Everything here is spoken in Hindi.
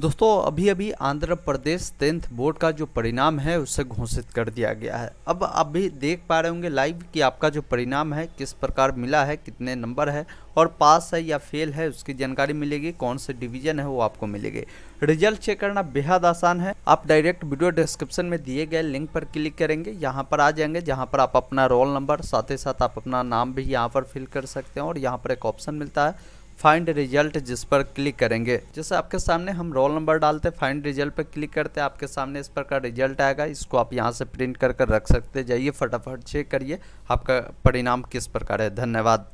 दोस्तों अभी अभी आंध्र प्रदेश टेंथ बोर्ड का जो परिणाम है, उसे घोषित कर दिया गया है। अब आप भी देख पा रहे होंगे लाइव कि आपका जो परिणाम है, किस प्रकार मिला है, कितने नंबर है, और पास है या फेल है, उसकी जानकारी मिलेगी, कौन से डिवीज़न है वो आपको मिलेगी। रिज़ल्ट चेक करना बेहद आसान है। आप डायरेक्ट वीडियो डिस्क्रिप्शन में दिए गए लिंक पर क्लिक करेंगे, यहाँ पर आ जाएँगे, जहाँ पर आप अपना रोल नंबर, साथ ही साथ आप अपना नाम भी यहाँ पर फिल कर सकते हैं, और यहाँ पर एक ऑप्शन मिलता है फाइंड रिज़ल्ट जिस पर क्लिक करेंगे। जैसे आपके सामने हम रोल नंबर डालते हैं फाइंड रिज़ल्ट पर क्लिक करते हैं, आपके सामने इस प्रकार रिज़ल्ट आएगा। इसको आप यहाँ से प्रिंट कर कर रख सकते जाइए फटाफट चेक करिए, आपका परिणाम किस प्रकार है। धन्यवाद।